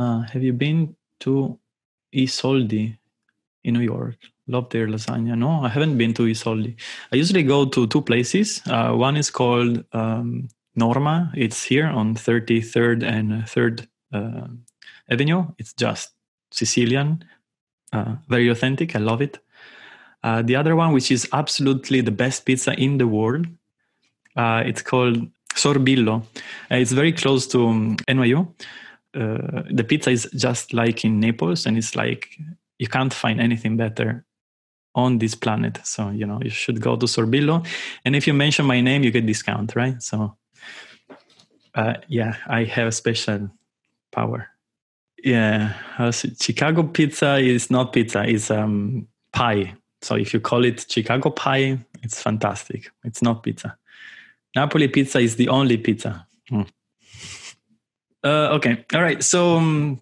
Uh, have you been to Isoldi in New York? Love their lasagna. No, I haven't been to Isoldi. I usually go to two places. Uh, one is called um, Norma. It's here on 33rd and 3rd uh, Avenue. It's just Sicilian, uh, very authentic. I love it. Uh, the other one, which is absolutely the best pizza in the world, it's called Sorbillo. It's very close to um, NYU. Uh, the pizza is just like in Naples, and it's like you can't find anything better on this planet. So you know you should go to Sorbillo, and if you mention my name, you get discount, right? So uh, yeah, I have a special power. Yeah, Chicago pizza is not pizza; it's um, pie. So if you call it Chicago pie, it's fantastic. It's not pizza. Napoli pizza is the only pizza. Mm. Uh, okay, all right. So, um,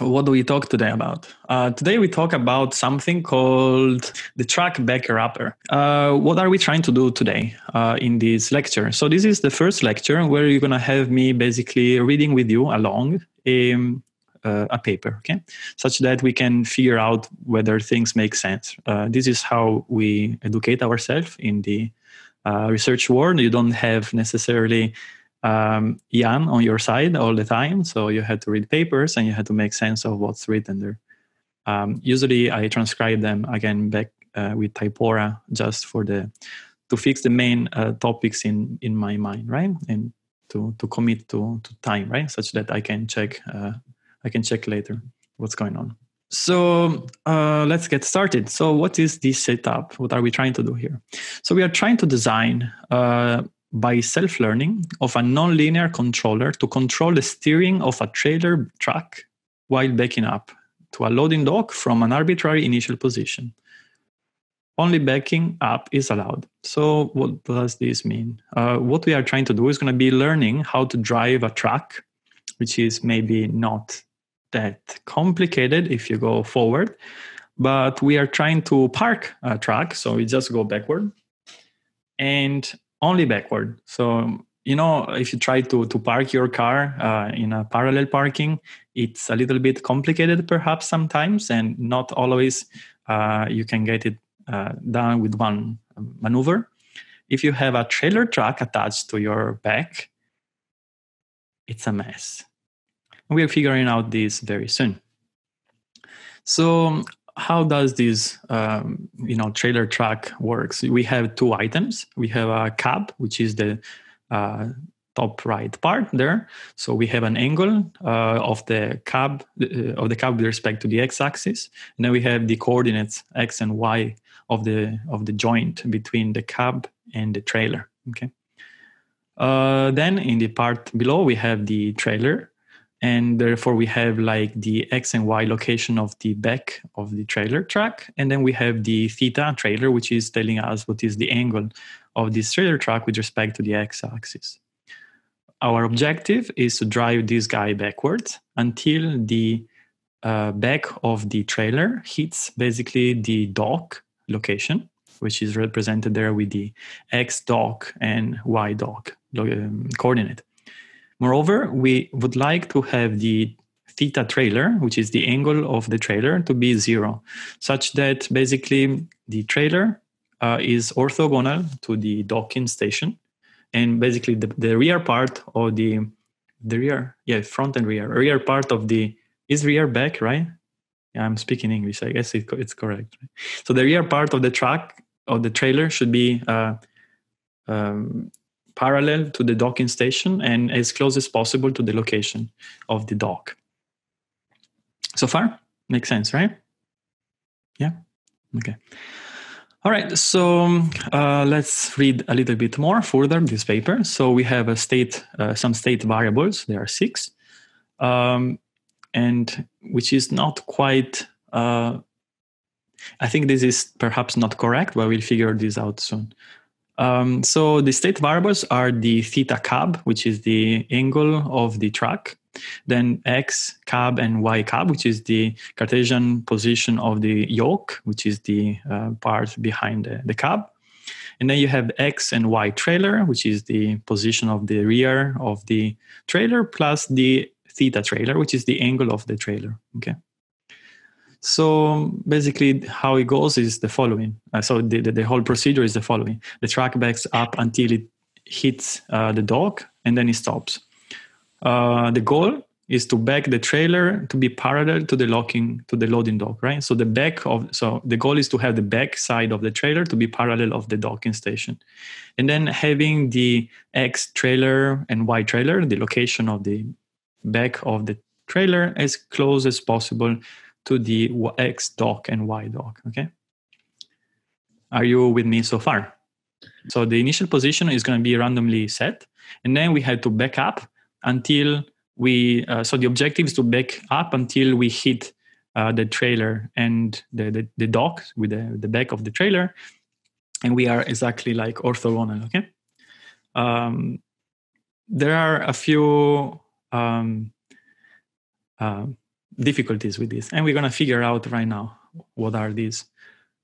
what do we talk today about? Uh, today we talk about something called the track backer-upper. Uh, what are we trying to do today uh, in this lecture? So, this is the first lecture where you're gonna have me basically reading with you along a, um, uh, a paper, okay, such that we can figure out whether things make sense. Uh, this is how we educate ourselves in the research world. You don't have necessarily um, Yann on your side all the time. So you had to read papers and you had to make sense of what's written there. Um, usually I transcribe them again back uh, with Typora just for the to fix the main uh, topics in in my mind, right? And to to commit to to time, right? Such that I can check uh, I can check later what's going on. So uh, let's get started. So what is this setup? What are we trying to do here? So we are trying to design uh, by self learning of a nonlinear controller to control the steering of a trailer truck while backing up to a loading dock from an arbitrary initial position. Only backing up is allowed. So, what does this mean? Uh, what we are trying to do is going to be learning how to drive a truck, which is maybe not that complicated if you go forward, but we are trying to park a truck. So, we just go backward. And only backward. So you know, if you try to to park your car uh, in a parallel parking, it's a little bit complicated, perhaps sometimes, and not always uh, you can get it uh, done with one maneuver. If you have a trailer truck attached to your back, it's a mess. We are figuring out this very soon. So how does this um, you know trailer track works? We have two items. We have a cab which is the uh, top right part there. So we have an angle uh, of the cab uh, of the cab with respect to the x-axis. And then we have the coordinates x and y of the of the joint between the cab and the trailer. Okay. Uh, then in the part below we have the trailer and therefore we have like the x and y location of the back of the trailer track. And then we have the theta trailer which is telling us what is the angle of this trailer track with respect to the x-axis our objective is to drive this guy backwards until the uh, back of the trailer hits basically the dock location which is represented there with the x dock and y dock um, coordinate Moreover, we would like to have the theta trailer, which is the angle of the trailer, to be zero, such that basically the trailer uh, is orthogonal to the docking station, and basically the, the rear part of the the rear, yeah, front and rear, rear part of the is rear back, right? Yeah, I'm speaking English. I guess it, it's correct. So the rear part of the truck of the trailer should be uh, um, parallel to the docking station and as close as possible to the location of the dock. So far, makes sense, right? Yeah. Okay. All right. So uh, let's read a little bit more further this paper. So we have a state, uh, some state variables. There are six, um, and which is not quite. Uh, I think this is perhaps not correct, but we'll figure this out soon. Um, so the state variables are the theta cab, which is the angle of the track, then x cab and y cab, which is the Cartesian position of the yoke, which is the uh, part behind the, the cab. And then you have x and y trailer, which is the position of the rear of the trailer, plus the theta trailer, which is the angle of the trailer. Okay. So basically, how it goes is the following. Uh, so the, the, the, whole procedure is the following: the truck backs up until it hits uh, the dock, and then it stops. Uh, the goal is to back the trailer to be parallel to the locking to the loading dock right so the back of so the goal is to have the back side of the trailer to be parallel of the docking station and then having the x trailer and y trailer the location of the back of the trailer as close as possible to the x dock and y dock okay? Are you with me so far? So the initial position is going to be randomly set and then we have to back up until we uh, so the objective is to back up until we hit uh, the trailer and the, the, the dock with the, the back of the trailer and we are exactly like orthogonal okay? Um, there are a few um, uh, difficulties with this and we're going to figure out right now what are these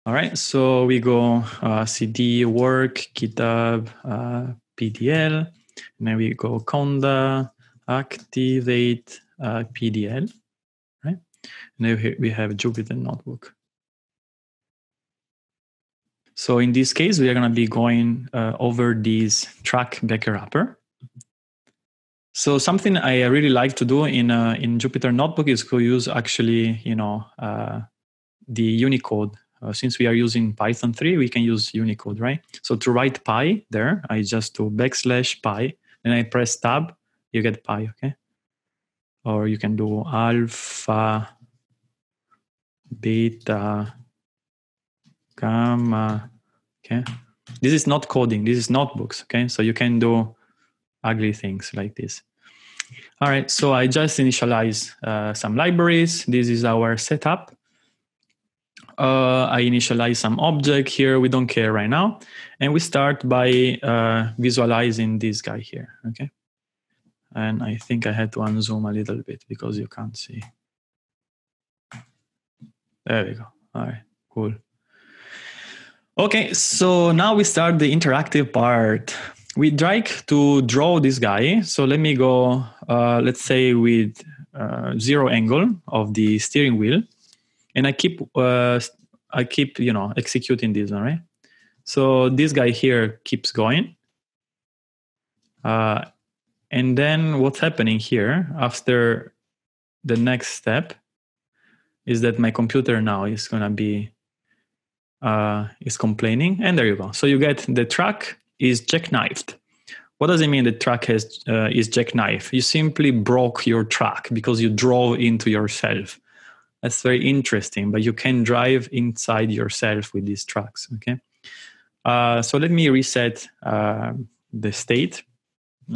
all right so we go uh, cd work github uh, pdl and then we go conda activate uh, PDL, right? Now we have Jupyter Notebook. So in this case, we are going to be going uh, over this track backer upper. So something I really like to do in uh, in Jupyter Notebook is to use actually, you know, uh, the Unicode. Uh, since we are using Python 3, we can use Unicode, right? So to write pi there, I just do backslash pi, and I press tab, you get pi, okay? Or you can do alpha, beta, gamma, okay? This is not coding, this is notebooks, okay? So you can do ugly things like this. All right, so I just initialize uh, some libraries. This is our setup. Uh, I initialize some object here. We don't care right now. And we start by uh, visualizing this guy here, okay? and I think I had to unzoom a little bit because you can't see. There we go. All right, cool. Okay, so now we start the interactive part. We'd like to draw this guy. So let me go, uh, let's say with uh, zero angle of the steering wheel. And I keep, uh, I keep, you know, executing this, one, right? So this guy here keeps going. Uh, and then what's happening here after the next step is that my computer now is going to be uh, is complaining and there you go so you get the track is jackknifed what does it mean the track has uh, is jackknife you simply broke your track because you drove into yourself that's very interesting but you can drive inside yourself with these tracks okay uh, so let me reset uh, the state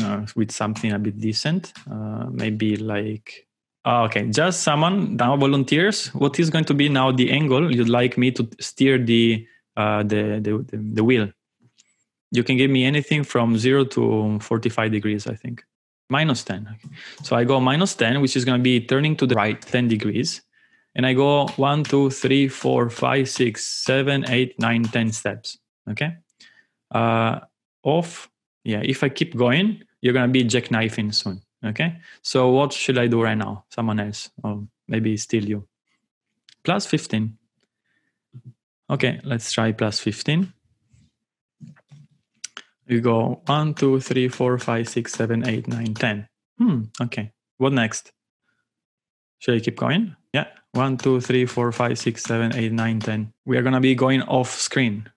uh, with something a bit decent. Uh, maybe like uh, okay, just someone now volunteers. What is going to be now the angle you'd like me to steer the uh, the, the, the the wheel? You can give me anything from zero to forty-five degrees. I think minus ten. Okay. So I go minus ten, which is going to be turning to the right ten degrees, and I go one, two, three, four, five, six, seven, eight, nine, ten steps. Okay. Uh, off yeah, if I keep going, you're gonna be jackknifing soon. Okay. So what should I do right now? Someone else, or maybe still you. Plus 15. Okay, let's try plus 15. You go 1, 2, 3, 4, 5, 6, 7, 8, 9, 10. Hmm, okay. What next? Should I keep going? Yeah. 1, 2, 3, 4, 5, 6, 7, 8, 9, 10. We are going to be going off screen.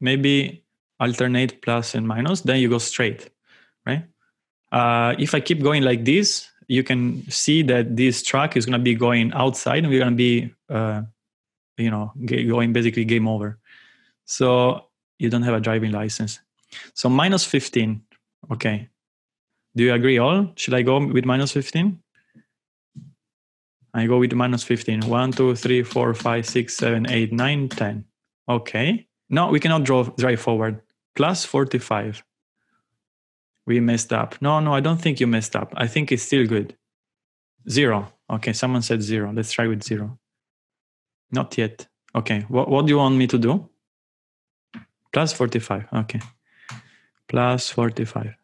Maybe alternate plus and minus, then you go straight, right? Uh, if I keep going like this, you can see that this track is going to be going outside and we're going to be, uh, you know, going basically game over. So you don't have a driving license. So minus 15. Okay. Do you agree all? Should I go with minus 15? I go with minus 15. 1, 2, 3, 4, 5, 6, 7, 8, 9, 10. Okay. No, we cannot draw, drive forward plus 45. We messed up. No, no, I don't think you messed up. I think it's still good. Zero. Okay, someone said zero. Let's try with zero. Not yet. Okay, what, what do you want me to do? Plus 45. Okay. Plus 45.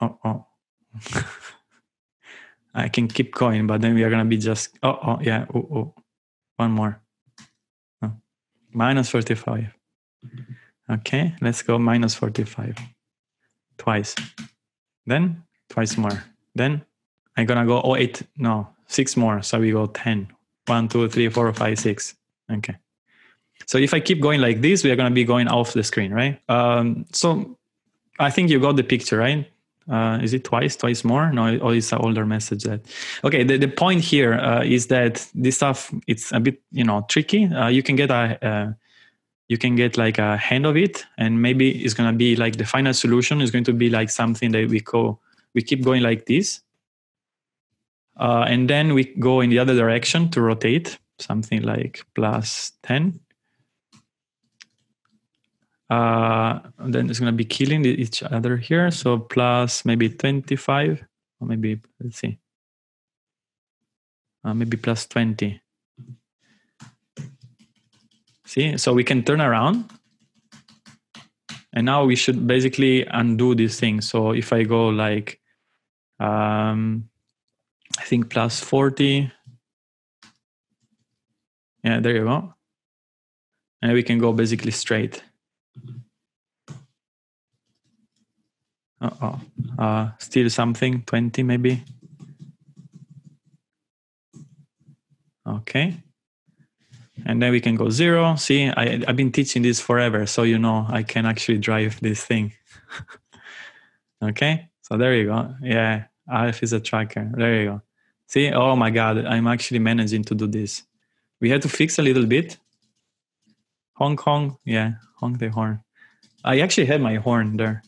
Oh, oh. I can keep going, but then we are gonna be just. Oh, oh, yeah. Oh, oh. One more. Oh. Minus 45. Okay, let's go minus 45. Twice. Then twice more. Then I'm gonna go, oh, eight, no, six more. So we go 10. One, two, three, four, five, six. Okay. So if I keep going like this, we are gonna be going off the screen, right? Um, so I think you got the picture, right? Uh, is it twice, twice more? No, or it's an older message that. Okay, the, the point here uh, is that this stuff it's a bit you know tricky. Uh, you can get a uh, you can get like a hand of it and maybe it's going to be like the final solution is going to be like something that we go we keep going like this uh, and then we go in the other direction to rotate something like plus 10 uh, then it's going to be killing each other here so plus maybe 25 or maybe let's see uh, maybe plus 20 See, so we can turn around. And now we should basically undo this thing. So if I go like, um, I think plus 40. Yeah, there you go. And we can go basically straight. Uh-oh. Uh, still something, 20 maybe. Okay and then we can go zero. See, I, I've been teaching this forever, so you know I can actually drive this thing. okay, so there you go. Yeah, Alf is a tracker. There you go. See, oh my God, I'm actually managing to do this. We had to fix a little bit. Hong Kong, yeah, honk the horn. I actually had my horn there.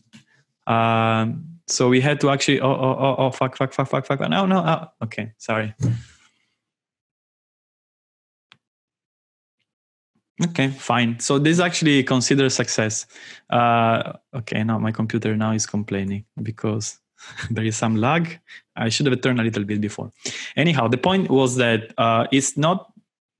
Um, so we had to actually, oh, oh, oh, oh, fuck, fuck, fuck, fuck, fuck. No, no, oh. okay, sorry. Okay, fine. So this actually considered success. Uh, okay, now my computer now is complaining because there is some lag. I should have turned a little bit before. Anyhow, the point was that uh, it's not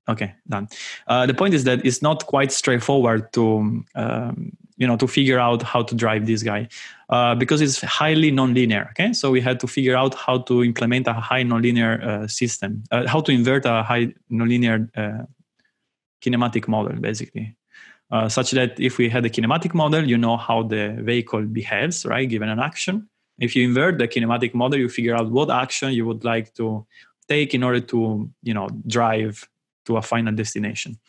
okay. Done. Uh, the point is that it's not quite straightforward to um, you know to figure out how to drive this guy uh, because it's highly nonlinear. Okay, so we had to figure out how to implement a high nonlinear uh, system, uh, how to invert a high nonlinear uh, kinematic model basically. Uh, such that if we had a kinematic model you know how the vehicle behaves right given an action. If you invert the kinematic model you figure out what action you would like to take in order to you know drive to a final destination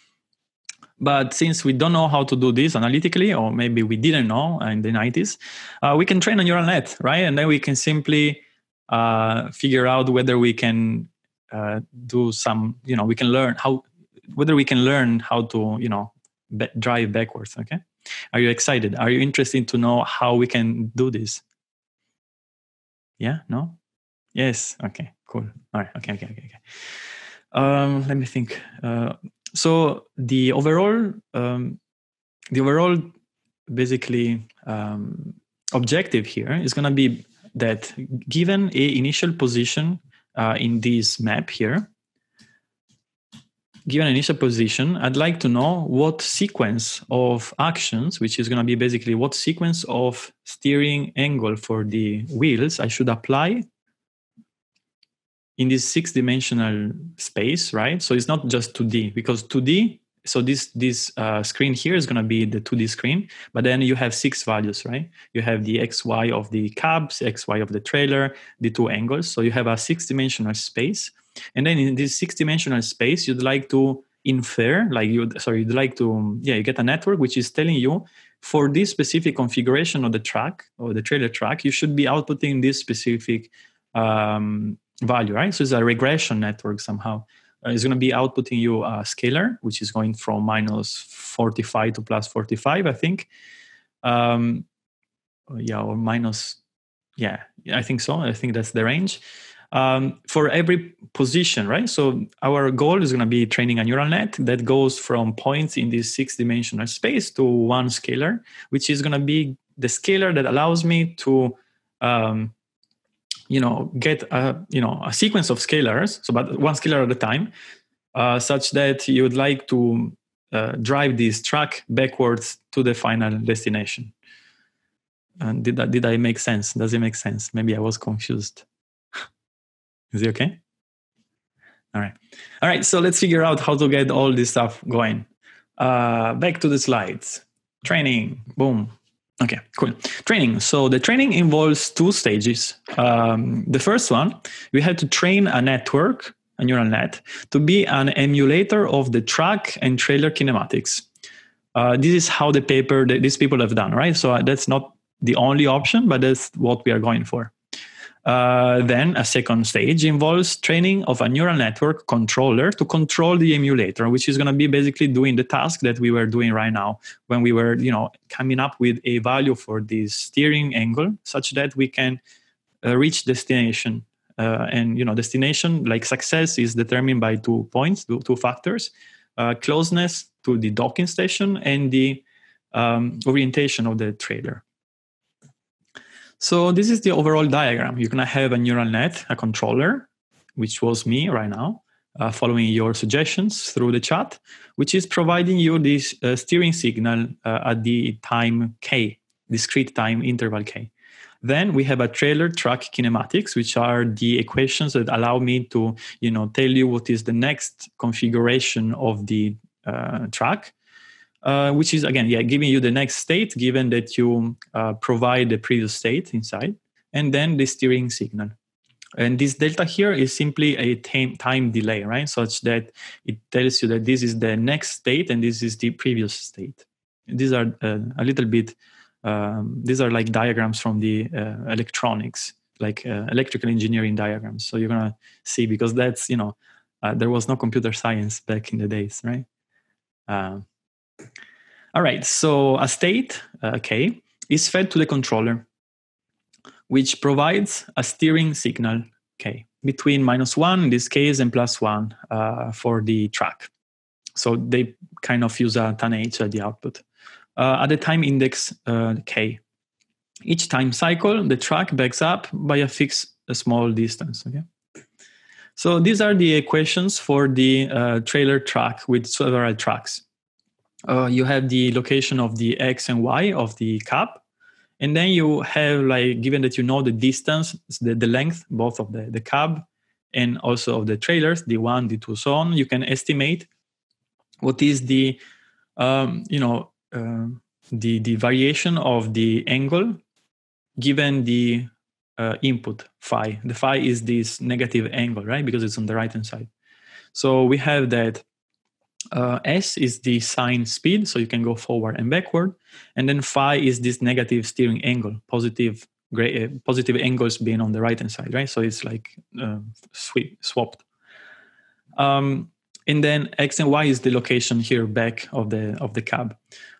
but since we don't know how to do this analytically or maybe we didn't know in the 90s uh, we can train a neural net right? And then we can simply uh, figure out whether we can uh, do some you know we can learn how whether we can learn how to you know be, drive backwards okay? Are you excited? Are you interested to know how we can do this? Yeah? No? Yes? Okay cool. All right. Okay okay okay okay. Um, let me think. Uh, so the overall um, the overall basically um, objective here is going to be that given a initial position uh, in this map here given an initial position, I'd like to know what sequence of actions, which is going to be basically what sequence of steering angle for the wheels I should apply in this six dimensional space, right? So it's not just 2D because 2D, so this this uh, screen here is going to be the 2D screen, but then you have six values, right? You have the XY of the cabs, XY of the trailer, the two angles. So you have a six dimensional space and then in this six dimensional space you'd like to infer like you sorry you'd like to yeah you get a network which is telling you for this specific configuration of the track or the trailer track you should be outputting this specific um, value right? So it's a regression network somehow. Uh, it's going to be outputting you a scalar which is going from minus 45 to plus 45 i think. Um, yeah or minus yeah i think so. I think that's the range. Um, for every position, right? So our goal is going to be training a neural net that goes from points in this six dimensional space to one scalar, which is going to be the scalar that allows me to, um, you know, get a, you know, a sequence of scalars, so but one scalar at a time, uh, such that you would like to uh, drive this track backwards to the final destination. and did that, did I make sense? Does it make sense? Maybe I was confused. Is it okay? All right. All right. So let's figure out how to get all this stuff going. Uh, back to the slides. Training. Boom. Okay, cool. Training. So the training involves two stages. Um, the first one, we had to train a network, a neural net, to be an emulator of the track and trailer kinematics. Uh, this is how the paper these people have done, right? So that's not the only option, but that's what we are going for. Uh, then a second stage involves training of a neural network controller to control the emulator, which is going to be basically doing the task that we were doing right now when we were, you know, coming up with a value for this steering angle such that we can uh, reach destination. Uh, and you know, destination like success is determined by two points, two, two factors: uh, closeness to the docking station and the um, orientation of the trailer. So this is the overall diagram. You're gonna have a neural net, a controller, which was me right now, uh, following your suggestions through the chat, which is providing you this uh, steering signal uh, at the time k, discrete time interval k. Then we have a trailer track kinematics, which are the equations that allow me to, you know, tell you what is the next configuration of the uh, track uh, which is again, yeah, giving you the next state given that you uh, provide the previous state inside, and then the steering signal. And this delta here is simply a time, time delay, right? Such that it tells you that this is the next state and this is the previous state. These are uh, a little bit, um, these are like diagrams from the uh, electronics, like uh, electrical engineering diagrams. So you're gonna see because that's, you know, there was no computer science back in the days, right? All right, so a state, uh, K, is fed to the controller, which provides a steering signal, K, between minus one in this case and plus one uh, for the track. So they kind of use a tan H at the output. Uh, at the time index uh, K, each time cycle, the track backs up by a fixed a small distance. Okay. So these are the equations for the uh, trailer track with several tracks uh, you have the location of the x and y of the cab and then you have like given that you know the distance the, the length both of the, the cab and also of the trailers the one the two so on you can estimate what is the um, you know uh, the the variation of the angle given the uh, input phi. The phi is this negative angle right? Because it's on the right hand side. So we have that uh, S is the sign speed, so you can go forward and backward. And then phi is this negative steering angle, positive uh, positive angles being on the right hand side, right? So it's like uh, sweep, swapped. Um, and then x and y is the location here back of the of the cab.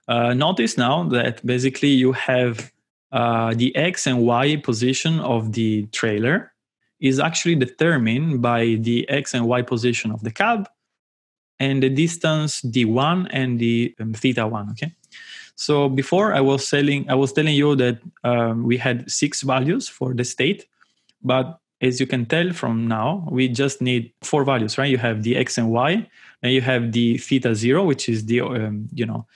Uh, notice now that basically you have uh, the x and y position of the trailer is actually determined by the x and y position of the cab and the distance d1 and the um, theta 1 okay? So before i was telling i was telling you that um, we had six values for the state but as you can tell from now we just need four values right? You have the x and y and you have the theta 0 which is the um, you know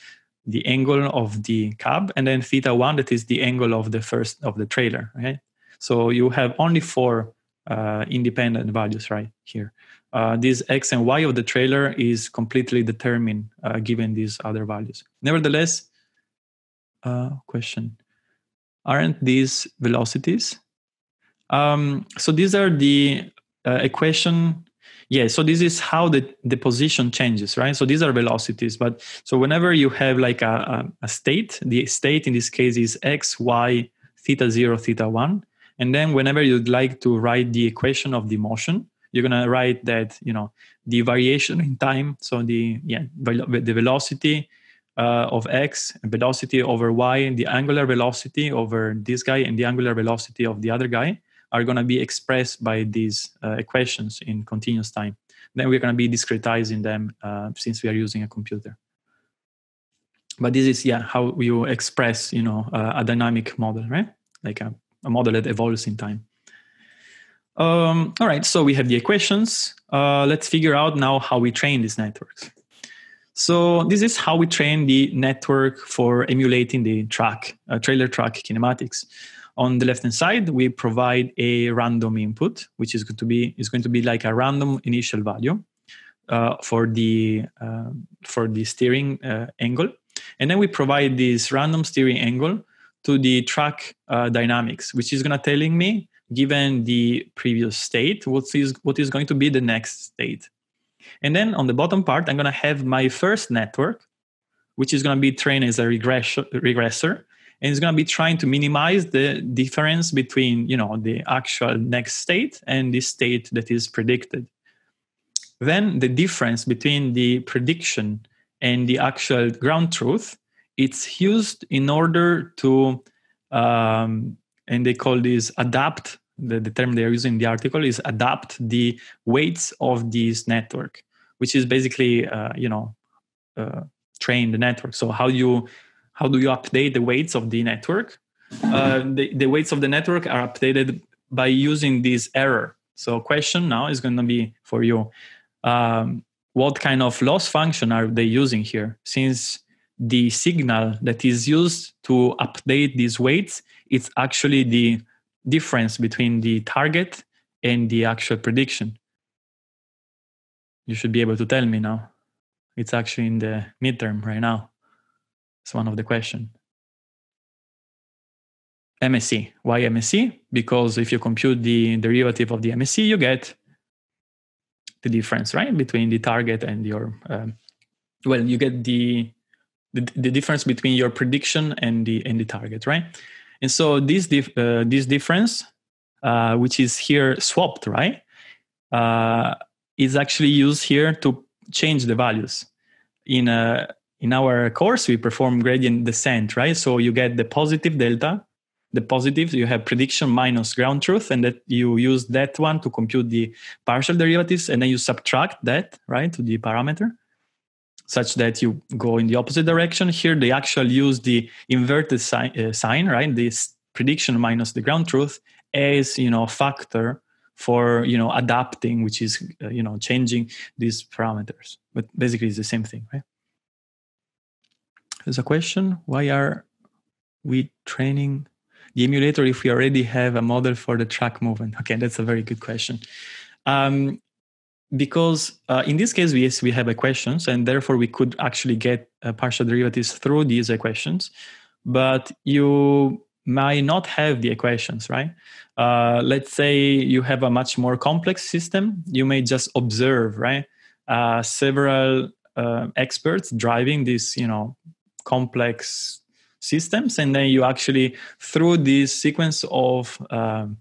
the angle of the cab and then theta 1 that is the angle of the first of the trailer right so you have only four uh, independent values right here uh, this x and y of the trailer is completely determined uh, given these other values. Nevertheless, uh, question, aren't these velocities? Um, so these are the uh, equation. Yeah, so this is how the, the position changes, right? So these are velocities. But so whenever you have like a, a, state, the state in this case is x, y, theta 0, theta 1. And then whenever you'd like to write the equation of the motion, you're gonna write that you know the variation in time so the yeah the velocity uh, of x and velocity over y and the angular velocity over this guy and the angular velocity of the other guy are to be expressed by these uh, equations in continuous time. Then we're to be discretizing them uh, since we are using a computer. But this is yeah how you express you know uh, a dynamic model right? Like a, a model that evolves in time um, all right, so we have the equations. Uh, let's figure out now how we train these networks. So this is how we train the network for emulating the track, uh, trailer track kinematics. On the left hand side, we provide a random input, which is going to be is going to be like a random initial value uh, for the uh, for the steering uh, angle, and then we provide this random steering angle to the track uh, dynamics, which is going to telling me, given the previous state, what is what is going to be the next state. And then on the bottom part, I'm going to have my first network, which is going to be trained as a regressor, regressor and it's going to be trying to minimize the difference between you know the actual next state and the state that is predicted then the difference between the prediction and the actual ground truth it's used in order to um, and they call this adapt the, the term they are using in the article is adapt the weights of this network which is basically uh, you know uh, train the network. So how you how do you update the weights of the network? Uh, the, the weights of the network are updated by using this error. So question now is going to be for you. Um, what kind of loss function are they using here? Since the signal that is used to update these weights it's actually the difference between the target and the actual prediction you should be able to tell me now it's actually in the midterm right now it's one of the question. MSE. Why MSE? Because if you compute the derivative of the MSE, you get the difference, right, between the target and your. Um, well, you get the, the, the difference between your prediction and the and the target, right? And so this dif- uh, this difference, uh, which is here swapped, right, uh, is actually used here to change the values. In a in our course we perform gradient descent right? So you get the positive delta the positive you have prediction minus ground truth and that you use that one to compute the partial derivatives and then you subtract that right to the parameter such that you go in the opposite direction. Here they actually use the inverted sign, uh, sign right? This prediction minus the ground truth as you know a factor for you know adapting which is uh, you know changing these parameters. But basically it's the same thing right? There's a question. Why are we training the emulator if we already have a model for the track movement? Okay that's a very good question. Um, because uh, in this case yes we have equations and therefore we could actually get uh, partial derivatives through these equations. But you might not have the equations right? Uh, let's say you have a much more complex system. You may just observe right uh, several uh, experts driving this you know complex systems and then you actually through this sequence of um,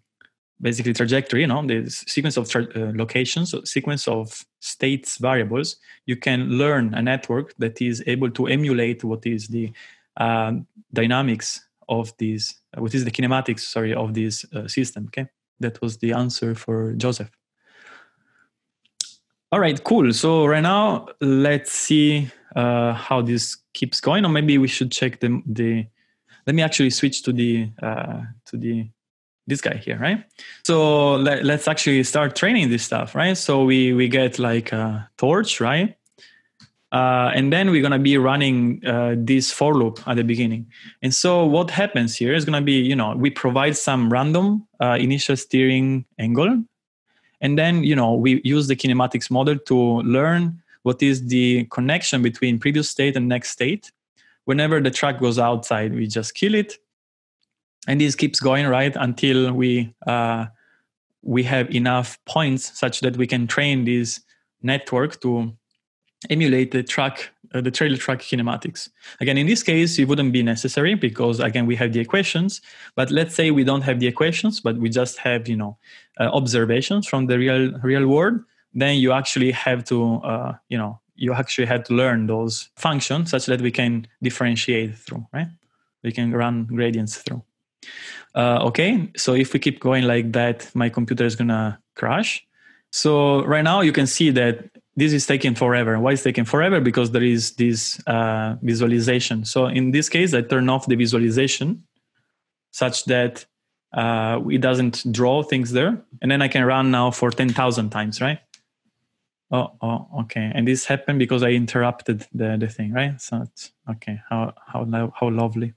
basically trajectory you know, the sequence of tra- uh, locations sequence of states variables you can learn a network that is able to emulate what is the uh, dynamics of these uh, what is the kinematics sorry of this uh, system okay that was the answer for joseph all right cool so right now let's see uh, how this keeps going, or maybe we should check the the. Let me actually switch to the uh, to the this guy here, right? So let, us actually start training this stuff, right? So we we get like a torch, right? Uh, and then we're gonna be running uh, this for loop at the beginning. And so what happens here is gonna be, you know, we provide some random uh, initial steering angle, and then you know we use the kinematics model to learn what is the connection between previous state and next state whenever the track goes outside we just kill it and this keeps going right until we uh, we have enough points such that we can train this network to emulate the track uh, the trailer track kinematics. Again in this case it wouldn't be necessary because again we have the equations. But let's say we don't have the equations but we just have you know uh, observations from the real real world then you actually have to uh, you know you actually had to learn those functions such that we can differentiate through right? We can run gradients through uh, okay so if we keep going like that my computer is gonna crash so right now you can see that this is taking forever why is taking forever because there is this uh, visualization so in this case i turn off the visualization such that uh, it doesn't draw things there and then i can run now for 10000 times right Oh, oh, okay. And this happened because I interrupted the, the thing, right? So okay. How how how lovely.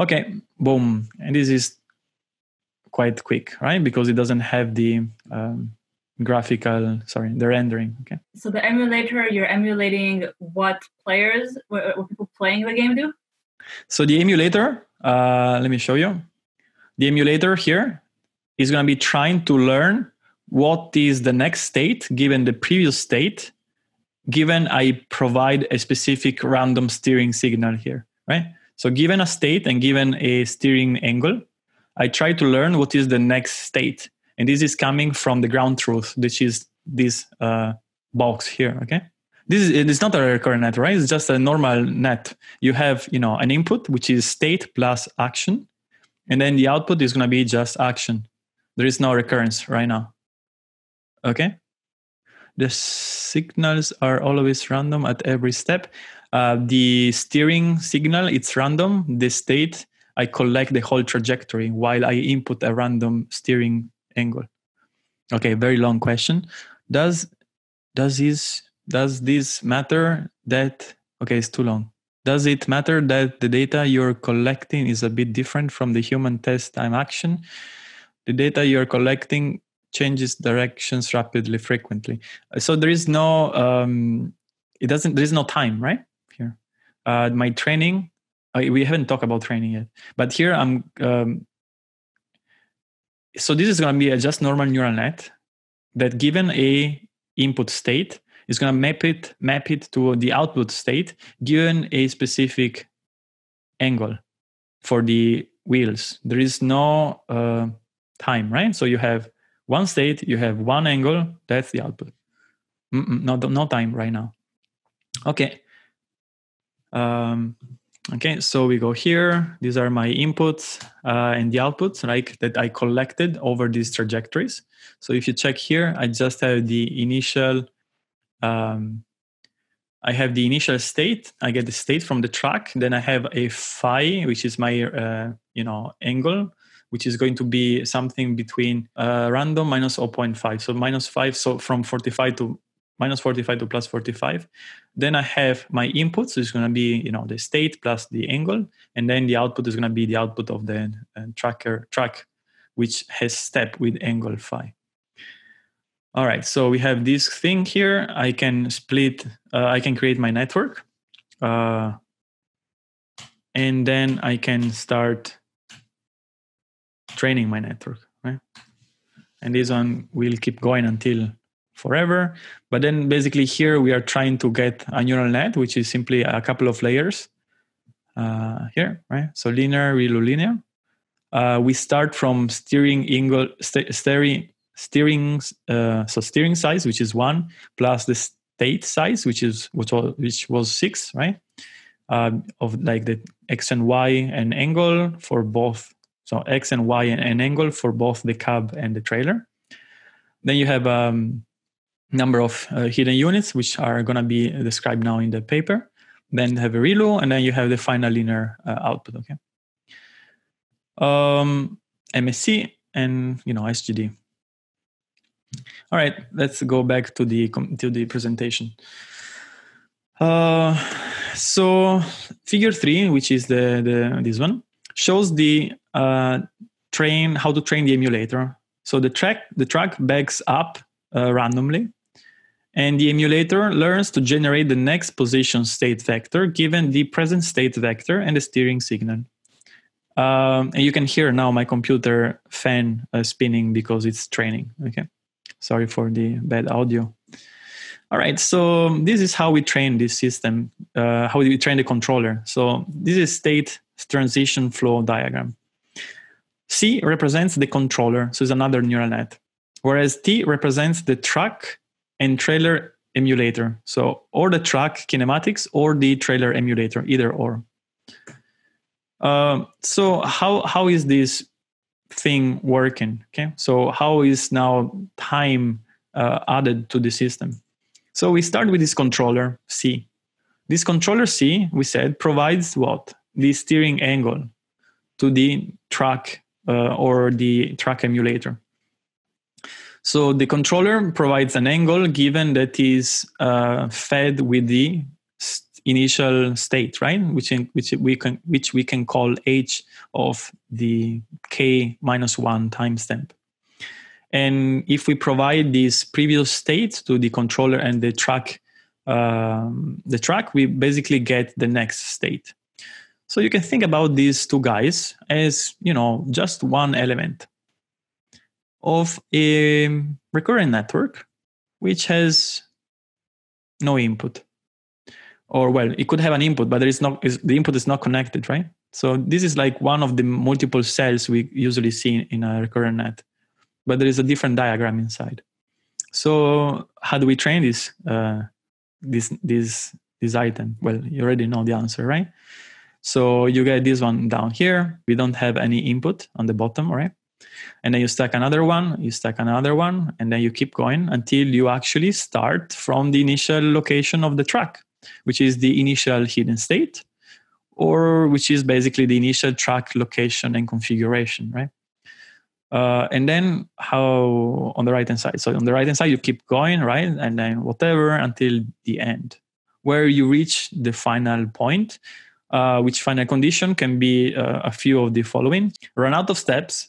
Okay, boom. And this is quite quick, right? Because it doesn't have the um, graphical, sorry, the rendering. Okay. So the emulator, you're emulating what players, what, what people playing the game do. So the emulator, uh, let me show you. The emulator here is going to be trying to learn what is the next state given the previous state, given I provide a specific random steering signal here, right? So given a state and given a steering angle, I try to learn what is the next state. And this is coming from the ground truth, which is this uh, box here, okay? This is it's not a recurrent net, right? It's just a normal net. You have, you know, an input, which is state plus action. And then the output is going to be just action. There is no recurrence right now. Okay? The signals are always random at every step. Uh, the steering signal, it's random. The state I collect the whole trajectory while I input a random steering angle. Okay, very long question. Does does this does this matter that okay, it's too long. Does it matter that the data you're collecting is a bit different from the human test time action? The data you're collecting changes directions rapidly frequently. So there is no um, it doesn't there is no time, right? Uh, my training we haven't talked about training yet but here i'm um, so this is going to be a just normal neural net that given a input state is going to map it map it to the output state given a specific angle for the wheels. There is no uh, time right? So you have one state you have one angle that's the output. Mm-mm, no no time right now. Okay um, Okay, so we go here. These are my inputs uh, and the outputs like that I collected over these trajectories. So if you check here, I just have the initial. Um, I have the initial state. I get the state from the track. Then I have a phi, which is my uh, you know angle, which is going to be something between uh, random minus 0.5. So minus five. So from 45 to minus 45 to plus 45. Then I have my inputs, so it's going to be you know the state plus the angle, and then the output is going to be the output of the uh, tracker track, which has step with angle phi. All right, so we have this thing here. I can split. Uh, I can create my network, uh, and then I can start training my network. Right, and this one will keep going until forever. But then basically here we are trying to get a neural net, which is simply a couple of layers uh, here, right? So linear, ReLU linear. Uh, we start from steering angle, st- steering, steering, uh, so steering size, which is one, plus the state size, which is which was, which was six, right? Um, of like the x and y and angle for both, so x and y and, and angle for both the cab and the trailer. Then you have um, number of uh, hidden units, which are going to be described now in the paper. Then have a ReLU, and then you have the final linear uh, output. Okay. Um, MSE and you know SGD. All right, let's go back to the to the presentation. Uh, so figure three, which is the, the this one, shows the uh, train how to train the emulator. So the track the track backs up uh, randomly and the emulator learns to generate the next position state vector given the present state vector and the steering signal. Um, and you can hear now my computer fan uh, spinning because it's training. Okay, sorry for the bad audio. All right, so this is how we train this system, uh, how we train the controller. So this is state transition flow diagram. C represents the controller, so it's another neural net. Whereas T represents the track and trailer emulator. So or the track kinematics or the trailer emulator, either or. Uh, so how how is this thing working? Okay, so how is now time uh, added to the system? So we start with this controller C. This controller C, we said, provides what the steering angle to the track uh, or the track emulator. So the controller provides an angle given that is uh, fed with the initial state, right? Which in, which we can which we can call h of the k minus one timestamp. And if we provide this previous state to the controller and the track, um, the track, we basically get the next state. So you can think about these two guys as you know just one element of a recurrent network which has no input. Or well it could have an input but there is not the input is not connected right? So this is like one of the multiple cells we usually see in a recurrent net but there is a different diagram inside. So how do we train this uh, this this this item? Well you already know the answer right? So you get this one down here. We don't have any input on the bottom right and then you stack another one you stack another one and then you keep going until you actually start from the initial location of the track which is the initial hidden state or which is basically the initial track location and configuration right? Uh, and then how on the right hand side so on the right hand side you keep going right? And then whatever until the end where you reach the final point uh, which final condition can be uh, a few of the following. Run out of steps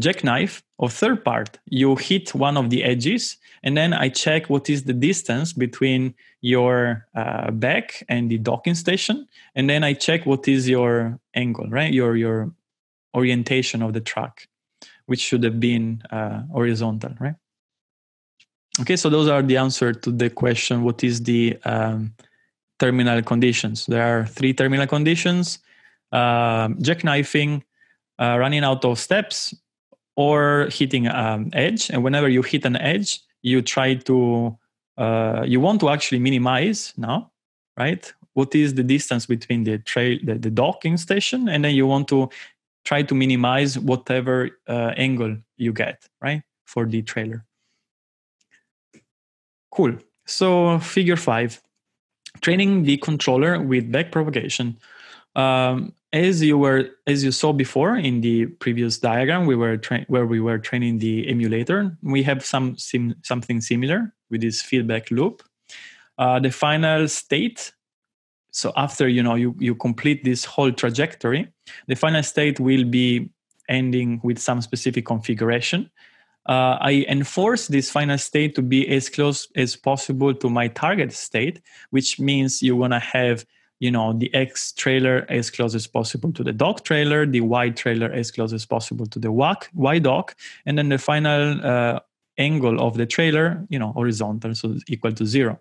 jackknife or third part. You hit one of the edges and then i check what is the distance between your uh, back and the docking station and then i check what is your angle right? Your your orientation of the track which should have been uh, horizontal right? Okay so those are the answer to the question what is the um, terminal conditions? There are three terminal conditions. Uh, jackknifing running out of steps or hitting an um, edge. And whenever you hit an edge, you try to uh, you want to actually minimize now, right? What is the distance between the trail, the, the docking station, and then you want to try to minimize whatever uh, angle you get, right, for the trailer. Cool. So figure five, training the controller with back propagation. Um, as you were as you saw before in the previous diagram we were tra- where we were training the emulator we have some sim- something similar with this feedback loop. Uh, the final state so after you know you, you complete this whole trajectory the final state will be ending with some specific configuration. Uh, i enforce this final state to be as close as possible to my target state which means you want to have you know the x trailer as close as possible to the dock trailer the y trailer as close as possible to the y dock and then the final uh, angle of the trailer you know horizontal so equal to zero.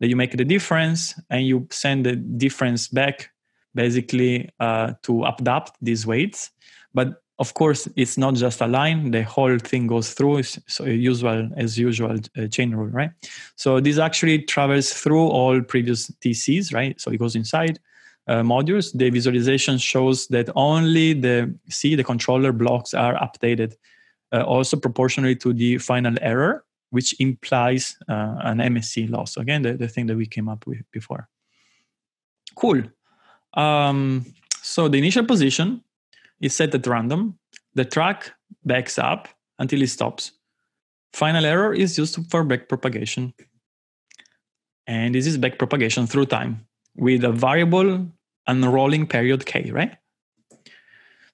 Then you make the difference and you send the difference back basically uh, to adapt these weights. But of course it's not just a line. The whole thing goes through so usual as usual uh, chain rule right? So this actually travels through all previous tcs right? So it goes inside uh, modules. The visualization shows that only the c the controller blocks are updated uh, also proportionally to the final error which implies uh, an MSE loss. Again the, the thing that we came up with before. Cool. Um, so the initial position is set at random. The track backs up until it stops. Final error is used for back propagation. And this is back propagation through time with a variable unrolling period k, right?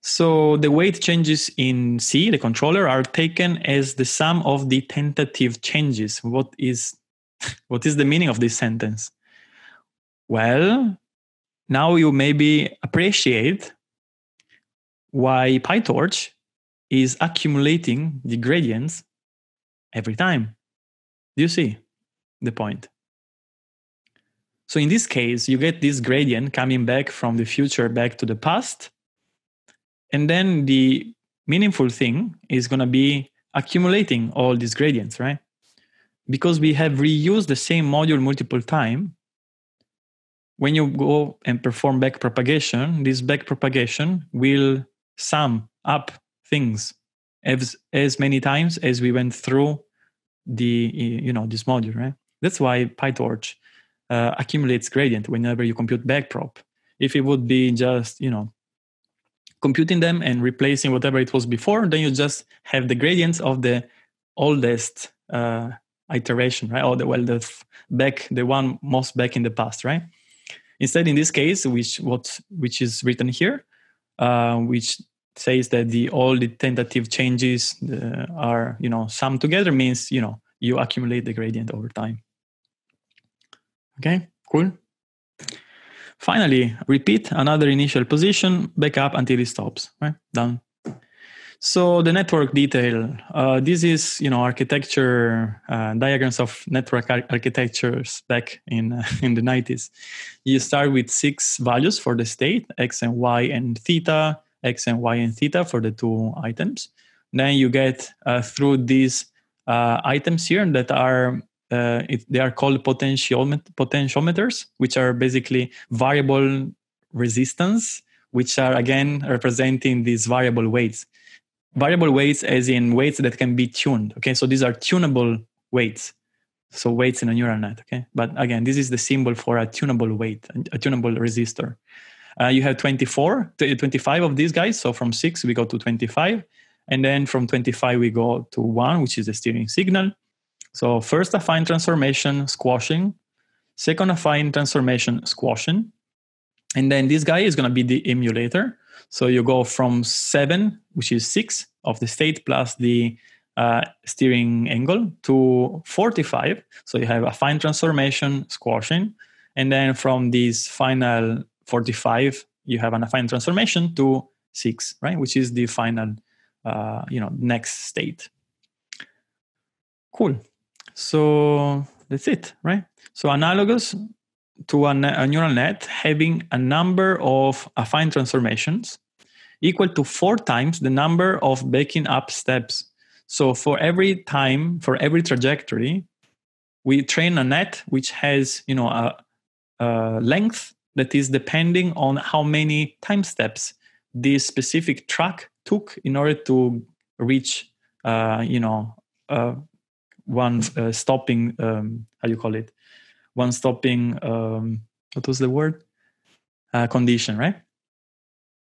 So the weight changes in C, the controller, are taken as the sum of the tentative changes. What is what is the meaning of this sentence? Well, now you maybe appreciate why PyTorch is accumulating the gradients every time. Do you see the point? So in this case, you get this gradient coming back from the future back to the past. And then the meaningful thing is going to be accumulating all these gradients, right? Because we have reused the same module multiple times, when you go and perform back propagation, this back propagation will sum up things as as many times as we went through the you know this module right that's why pytorch uh, accumulates gradient whenever you compute backprop if it would be just you know computing them and replacing whatever it was before then you just have the gradients of the oldest uh, iteration, right? Or the well, the back, the one most back in the past, right? Instead, in this case, which what which is written here, uh, which says that the all the tentative changes uh, are you know summed together means you know you accumulate the gradient over time. Okay, cool. Finally, repeat another initial position, back up until it stops. Right, done. So the network detail. Uh, this is you know architecture uh, diagrams of network ar- architectures back in uh, in the 90s. You start with six values for the state x and y and theta, x and y and theta for the two items. Then you get uh, through these uh, items here that are uh, it, they are called potentiomet- potentiometers, which are basically variable resistance, which are again representing these variable weights variable weights as in weights that can be tuned okay? So these are tunable weights. So weights in a neural net okay? But again this is the symbol for a tunable weight a tunable resistor. Uh, you have 24 25 of these guys. So from 6 we go to 25 and then from 25 we go to 1 which is the steering signal. So first affine transformation squashing. Second affine transformation squashing. And then this guy is going to be the emulator so you go from seven, which is six of the state plus the uh, steering angle to 45. So you have affine transformation squashing. And then from this final 45, you have an affine transformation to six, right? Which is the final, uh, you know, next state. Cool. So that's it, right? So analogous to a, a neural net having a number of affine transformations equal to four times the number of backing up steps. So for every time, for every trajectory, we train a net which has you know a, a length that is depending on how many time steps this specific track took in order to reach uh, you know uh, one uh, stopping um, how you call it one stopping um, what was the word? Uh, condition right?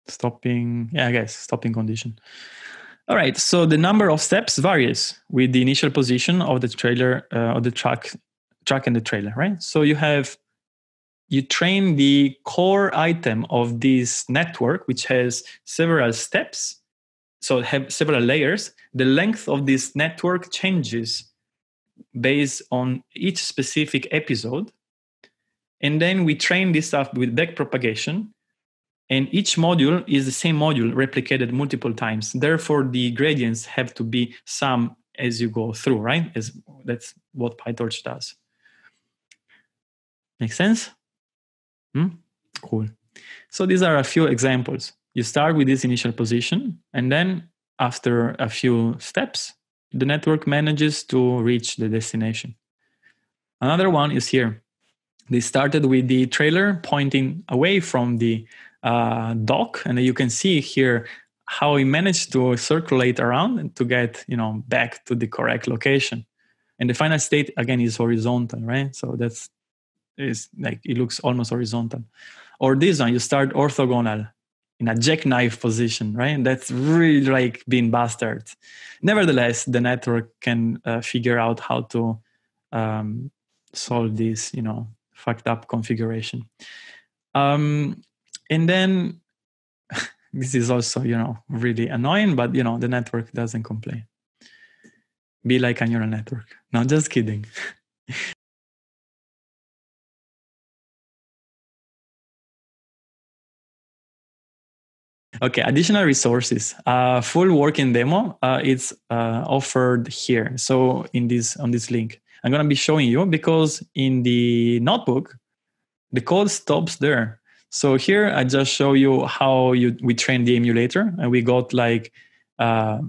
Stopping yeah i guess stopping condition. All right so the number of steps varies with the initial position of the trailer uh, of the truck truck and the trailer right? So you have you train the core item of this network which has several steps so have several layers. The length of this network changes based on each specific episode. And then we train this stuff with back propagation. And each module is the same module replicated multiple times. Therefore the gradients have to be some as you go through right? As that's what pytorch does. Make sense? Hmm? cool. So these are a few examples. You start with this initial position and then after a few steps the network manages to reach the destination another one is here they started with the trailer pointing away from the uh, dock, and you can see here how he managed to circulate around and to get you know back to the correct location. And the final state again is horizontal, right? So that's is like it looks almost horizontal. Or this one, you start orthogonal in a jackknife position, right? That's really like being bastard. Nevertheless, the network can uh, figure out how to um, solve this, you know, fucked up configuration. Um, and then this is also you know really annoying but you know the network doesn't complain be like a neural network no just kidding okay additional resources uh, full working demo uh, it's uh, offered here so in this on this link i'm going to be showing you because in the notebook the code stops there so here I just show you how you we train the emulator, and we got like uh,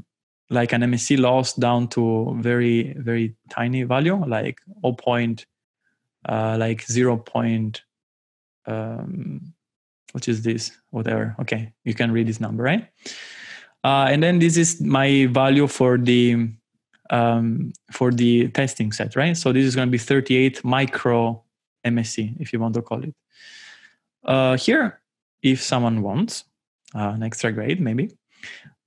like an MSE loss down to very very tiny value, like 0. Point, uh, like 0. Point, um, what is this? Whatever. Okay, you can read this number, right? Uh, and then this is my value for the um, for the testing set, right? So this is going to be 38 micro MSE if you want to call it. Uh, here, if someone wants uh, an extra grade, maybe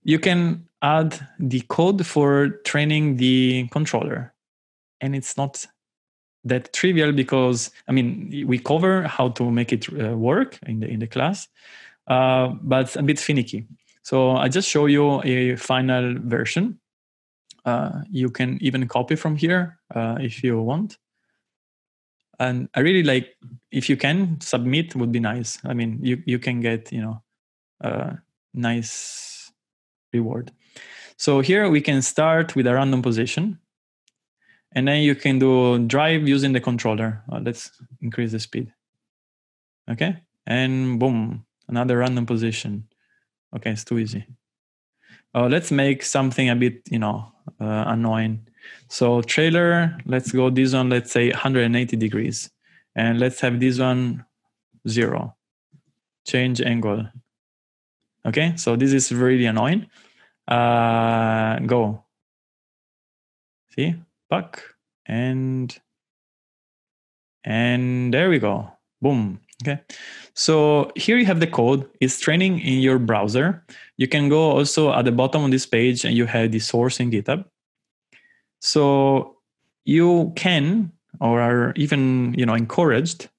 you can add the code for training the controller. And it's not that trivial because I mean we cover how to make it uh, work in the in the class, uh, but a bit finicky. So I just show you a final version. Uh, you can even copy from here uh, if you want. And I really like if you can submit would be nice. I mean you you can get you know a nice reward. So here we can start with a random position and then you can do drive using the controller. Uh, let's increase the speed. Okay, and boom, another random position. Okay, it's too easy. Uh, let's make something a bit, you know, uh, annoying. So trailer, let's go this one, let's say 180 degrees. And let's have this one zero. Change angle. Okay, so this is really annoying. Uh, go. See, back and and there we go. Boom. Okay. So here you have the code. It's training in your browser. You can go also at the bottom of this page and you have the source in github. So you can or are even you know encouraged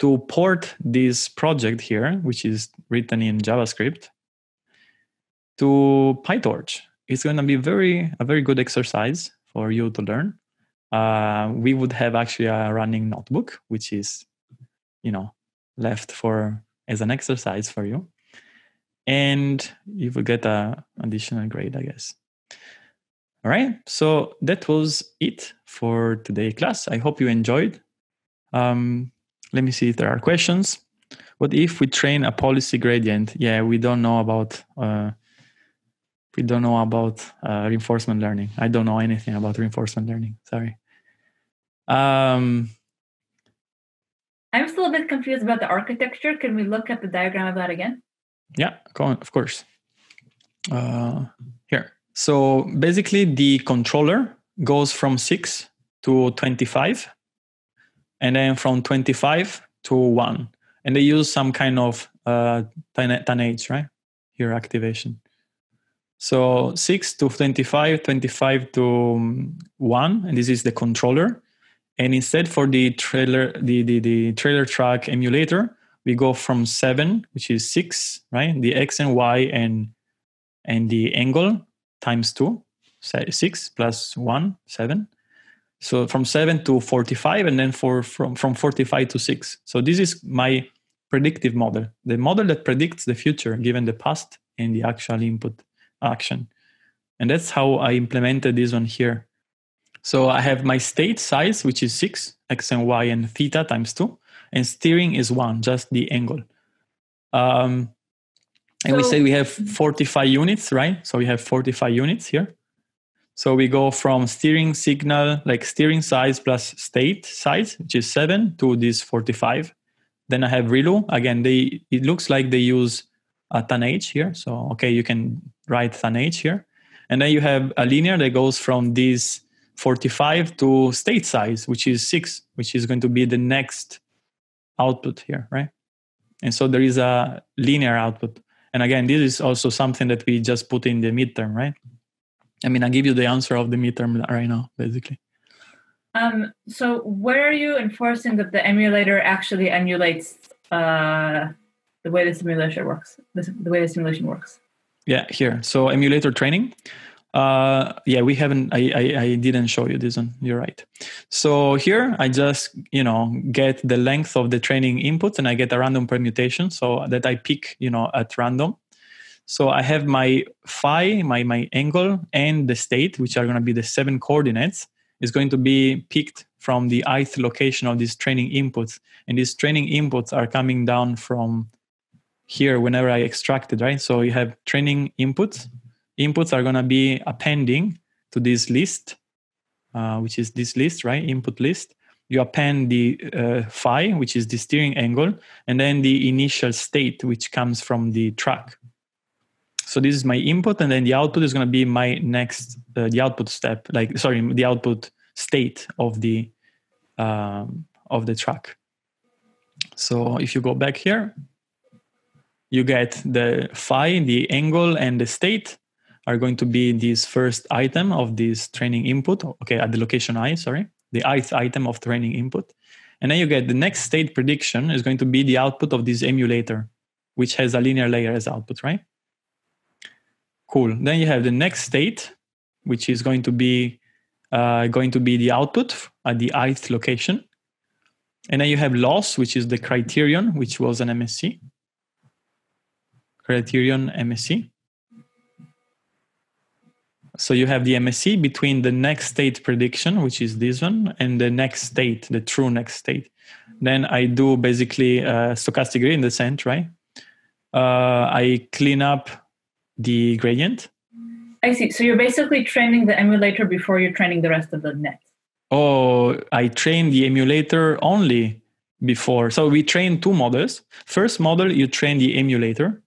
to port this project here which is written in javascript to pytorch. It's going to be very a very good exercise for you to learn. Uh, we would have actually a running notebook, which is, you know, left for as an exercise for you, and you will get a additional grade, I guess. All right, so that was it for today class. I hope you enjoyed. Um, let me see if there are questions. What if we train a policy gradient? Yeah, we don't know about uh, we don't know about uh, reinforcement learning. I don't know anything about reinforcement learning. Sorry. Um, I'm still a bit confused about the architecture. Can we look at the diagram of that again? Yeah, go on, of course. Uh, here. So basically, the controller goes from 6 to 25, and then from 25 to 1. And they use some kind of uh, tanh, right? Here, activation. So 6 to 25, 25 to um, 1, and this is the controller. And instead for the trailer, the, the, the trailer track emulator, we go from 7, which is 6, right? The x and y and and the angle times 2, 6 plus 1, 7. So from 7 to 45 and then for from, from 45 to 6. So this is my predictive model, the model that predicts the future given the past and the actual input action. And that's how I implemented this one here. So I have my state size, which is 6, x and y and theta times 2. And steering is 1, just the angle. Um, and so, we say we have 45 units, right? So we have 45 units here. So we go from steering signal, like steering size plus state size, which is 7, to this 45. Then I have ReLU. Again, they it looks like they use a tanh here. So, okay, you can write tanh here. And then you have a linear that goes from this 45 to state size, which is 6, which is going to be the next output here, right? And so there is a linear output. And again, this is also something that we just put in the midterm, right? I mean, I give you the answer of the midterm right now, basically. Um, so where are you enforcing that the emulator actually emulates uh, the way the simulation works, the, the way the simulation works? Yeah, here. So emulator training. Uh, yeah, we haven't. I, I, I didn't show you this one. You're right. So here I just you know get the length of the training inputs and I get a random permutation so that I pick you know at random. So I have my phi, my my angle, and the state, which are going to be the seven coordinates, is going to be picked from the ith location of these training inputs, and these training inputs are coming down from here whenever I extract it, right? So you have training inputs. Inputs are going to be appending to this list, uh, which is this list, right? Input list. You append the uh, phi, which is the steering angle, and then the initial state, which comes from the track. So this is my input, and then the output is going to be my next, uh, the output step, like sorry, the output state of the um, of the track. So if you go back here, you get the phi, the angle, and the state are going to be this first item of this training input. Okay, at the location i, sorry, the ith item of training input. And then you get the next state prediction is going to be the output of this emulator, which has a linear layer as output, right? Cool. Then you have the next state, which is going to be uh, going to be the output at the ith location. And then you have loss, which is the criterion, which was an MSE. Criterion MSE. So you have the MSE between the next state prediction, which is this one, and the next state, the true next state. Then I do basically uh, stochastic gradient descent, right? Uh, I clean up the gradient. I see. So you're basically training the emulator before you're training the rest of the net. Oh, I train the emulator only before. So we train two models. First model, you train the emulator.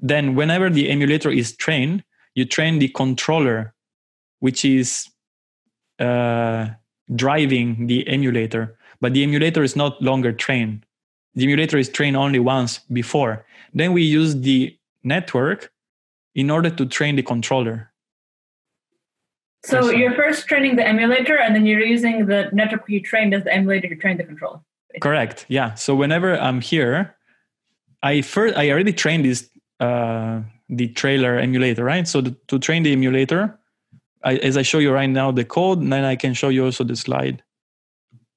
Then, whenever the emulator is trained, you train the controller, which is uh, driving the emulator. But the emulator is not longer trained. The emulator is trained only once before. Then we use the network in order to train the controller. So you're first training the emulator, and then you're using the network you trained as the emulator to train the controller. Correct. Yeah. So whenever I'm here, I first I already trained this uh, the trailer emulator, right? So the, to train the emulator, I, as I show you right now the code, and then I can show you also the slide.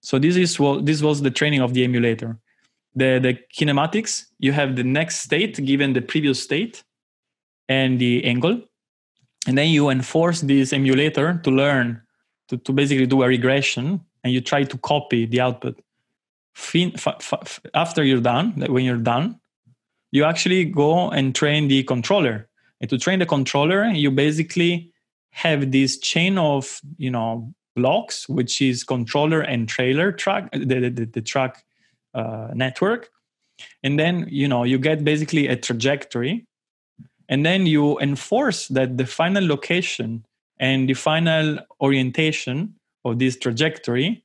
So this is what this was the training of the emulator. The the kinematics, you have the next state given the previous state and the angle. And then you enforce this emulator to learn to, to basically do a regression and you try to copy the output. Fin, after you're done, when you're done, you actually go and train the controller. And to train the controller, you basically have this chain of you know blocks, which is controller and trailer track, the the, the track uh, network, and then you know you get basically a trajectory, and then you enforce that the final location and the final orientation of this trajectory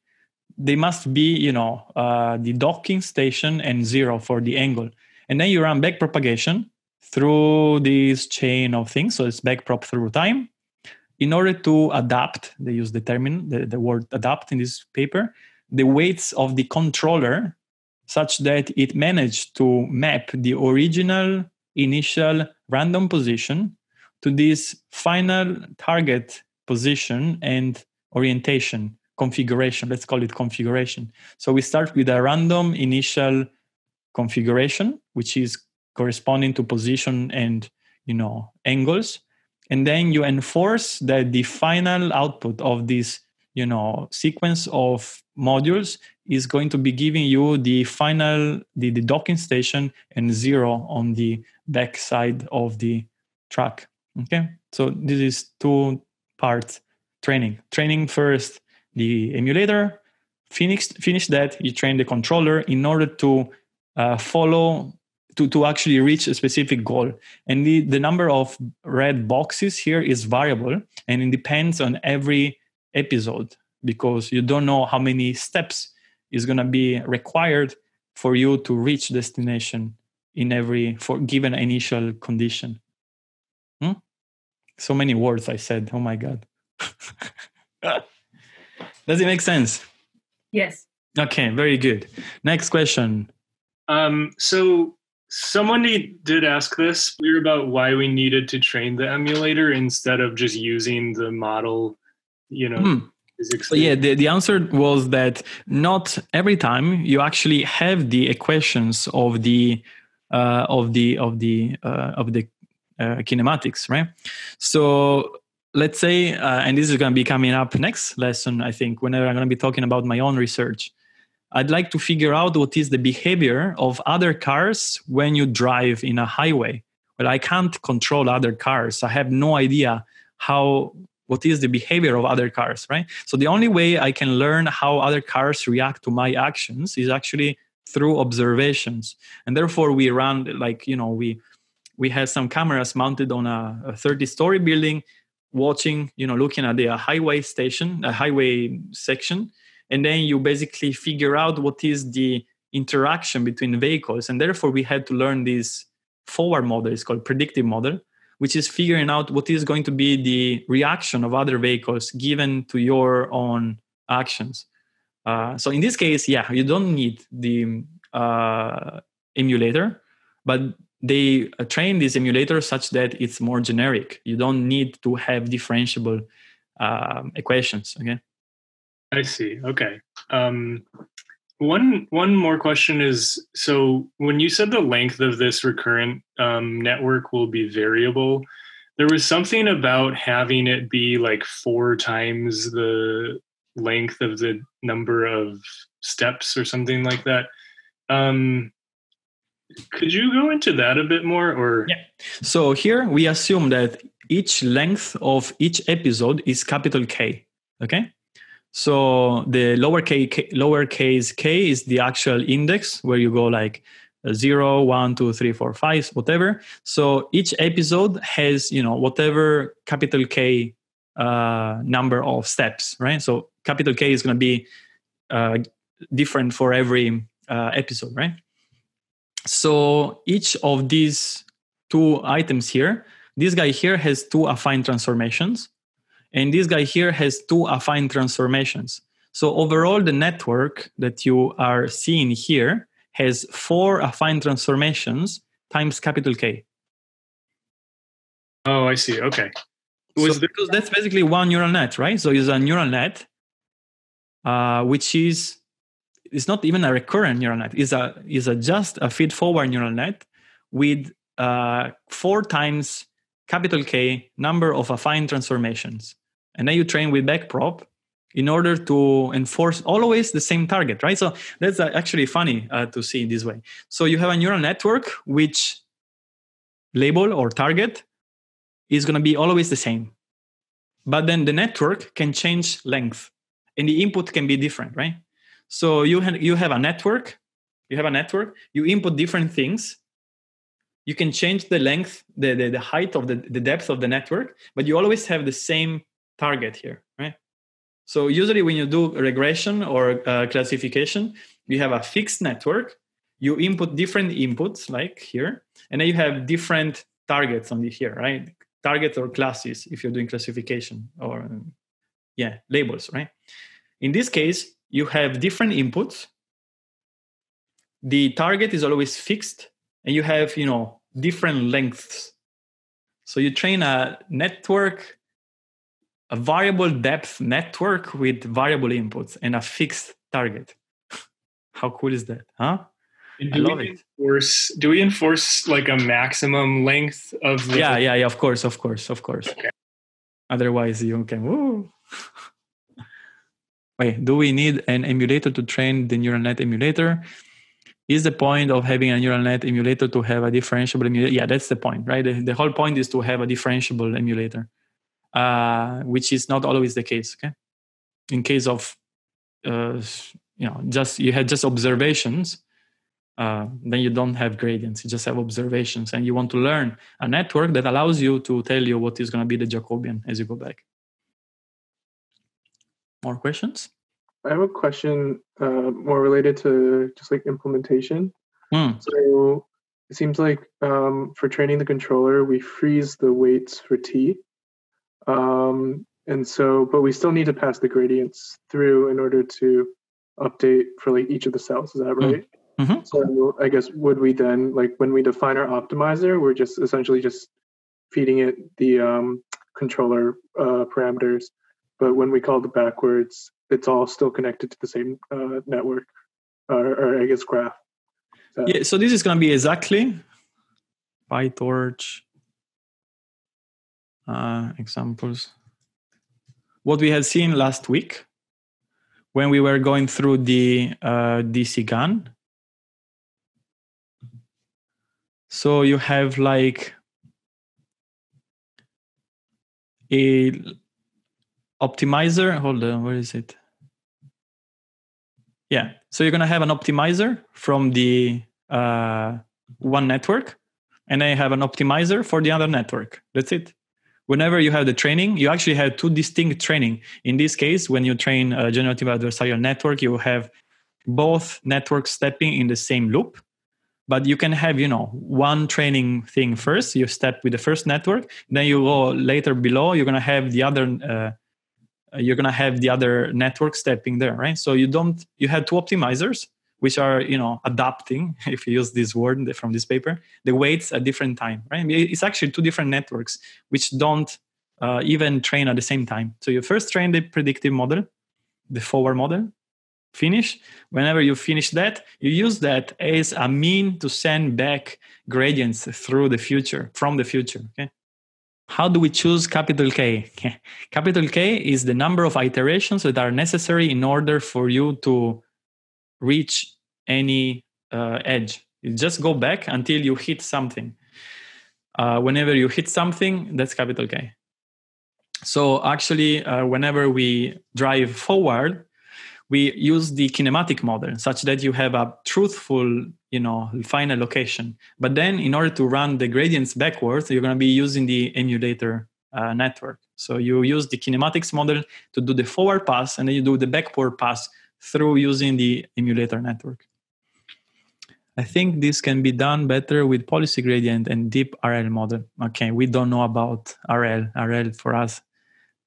they must be you know uh, the docking station and zero for the angle and then you run back propagation through this chain of things. So it's backprop through time in order to adapt, they use the term, the, the word adapt in this paper, the weights of the controller such that it managed to map the original initial random position to this final target position and orientation configuration. Let's call it configuration. So we start with a random initial configuration, which is corresponding to position and you know angles, and then you enforce that the final output of this you know sequence of modules is going to be giving you the final the, the docking station and zero on the back side of the track okay? So this is two parts training. Training first the emulator finish finish that you train the controller in order to uh, follow to, to actually reach a specific goal. And the, the number of red boxes here is variable and it depends on every episode because you don't know how many steps is going to be required for you to reach destination in every for given initial condition. Hmm? So many words I said. Oh my god. Does it make sense? Yes. Okay, very good. Next question. Um, so somebody did ask this clear about why we needed to train the emulator instead of just using the model, you know. So yeah, the, the answer was that not every time you actually have the equations of the uh, of the of the uh, of the uh, kinematics, right? So let's say, uh, and this is going to be coming up next lesson, I think, whenever I'm going to be talking about my own research. I'd like to figure out what is the behavior of other cars when you drive in a highway. Well, I can't control other cars. I have no idea how what is the behavior of other cars, right? So the only way I can learn how other cars react to my actions is actually through observations. And therefore we run like, you know, we we have some cameras mounted on a, a 30 story building watching, you know, looking at the highway station, a highway section and then you basically figure out what is the interaction between vehicles and therefore we had to learn this forward model it's called predictive model which is figuring out what is going to be the reaction of other vehicles given to your own actions. Uh, so in this case, yeah, you don't need the uh, emulator, but they uh, train this emulator such that it's more generic. You don't need to have differentiable um, equations. Okay. I see. Okay. Um, one one more question is so when you said the length of this recurrent um, network will be variable, there was something about having it be like four times the length of the number of steps or something like that. Um, could you go into that a bit more or yeah so here we assume that each length of each episode is capital k okay so the lower k, k lowercase k is the actual index where you go like zero, one, two, three, four, five, whatever. So each episode has you know whatever capital K uh, number of steps, right? So capital K is going to be uh, different for every uh, episode, right? So each of these two items here, this guy here has two affine transformations. And this guy here has two affine transformations. So overall, the network that you are seeing here has four affine transformations times capital K. Oh, I see. Okay. Was so, because that's basically one neural net, right? So it's a neural net, uh, which is it's not even a recurrent neural net. It's a is a just a feed forward neural net with uh, four times capital K number of affine transformations. And then you train with backprop in order to enforce always the same target right? So that's uh, actually funny uh, to see in this way. So you have a neural network which label or target is going to be always the same. But then the network can change length and the input can be different right? So you have you have a network you have a network you input different things you can change the length the, the, the height of the, the depth of the network but you always have the same target here, right? So usually when you do regression or uh, classification, you have a fixed network. You input different inputs like here, and then you have different targets on here, right? Targets or classes if you're doing classification or yeah, labels, right? In this case, you have different inputs. The target is always fixed, and you have you know different lengths. So you train a network a variable depth network with variable inputs and a fixed target. How cool is that, huh? I love it. Enforce, do we enforce like a maximum length of? The yeah, yeah, yeah. Of course, of course, of course. Okay. Otherwise, you can. Woo. Wait, do we need an emulator to train the neural net emulator? Is the point of having a neural net emulator to have a differentiable emulator? Yeah, that's the point, right? The, the whole point is to have a differentiable emulator uh, which is not always the case. Okay, in case of uh, you know just you had just observations, uh, then you don't have gradients. You just have observations, and you want to learn a network that allows you to tell you what is going to be the Jacobian as you go back. More questions? I have a question uh, more related to just like implementation. Mm. So it seems like um, for training the controller, we freeze the weights for t, um, and so, but we still need to pass the gradients through in order to update for like each of the cells. Is that hmm. right? Mm-hmm. So I guess would we then like when we define our optimizer, we're just essentially just feeding it the um, controller uh, parameters, but when we call the backwards, it's all still connected to the same uh, network or, or, I guess graph. So, yeah. So this is going to be exactly PyTorch uh, examples. What we had seen last week when we were going through the uh, DC GAN. So you have like a optimizer. Hold on, where is it? Yeah, so you're gonna have an optimizer from the uh, one network, and then you have an optimizer for the other network. That's it whenever you have the training, you actually have two distinct training. In this case, when you train a generative adversarial network, you have both networks stepping in the same loop. but you can have you know one training thing first you step with the first network then you go later below you're going to have the other uh, you're going to have the other network stepping there right? So you don't you have two optimizers which are you know adapting if you use this word from this paper the weights at different time right? It's actually two different networks which don't uh, even train at the same time. So you first train the predictive model the forward model finish. Whenever you finish that you use that as a mean to send back gradients through the future from the future okay how do we choose capital K? capital K is the number of iterations that are necessary in order for you to reach any uh, edge. You just go back until you hit something. Uh, whenever you hit something, that's capital K. So actually, uh, whenever we drive forward, we use the kinematic model such that you have a truthful, you know, final location. But then, in order to run the gradients backwards, you're going to be using the emulator uh, network. So you use the kinematics model to do the forward pass, and then you do the backward pass through using the emulator network. I think this can be done better with policy gradient and deep RL model. Okay, we don't know about RL. RL for us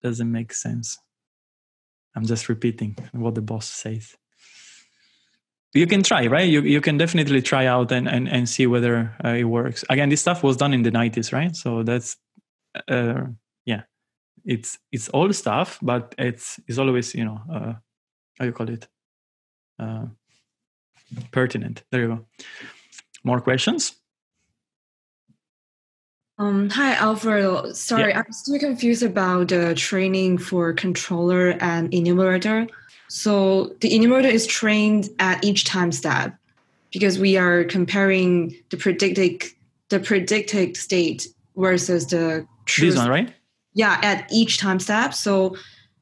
doesn't make sense. I'm just repeating what the boss says. You can try, right? You, you can definitely try out and, and, and see whether uh, it works. Again, this stuff was done in the 90s, right? So that's, uh, yeah, it's it's old stuff, but it's, it's always, you know, uh, how you call it uh, pertinent there you go more questions um, hi alfredo sorry yeah. i'm still confused about the training for controller and enumerator so the enumerator is trained at each time step because we are comparing the predicted the predicted state versus the true this one right yeah at each time step so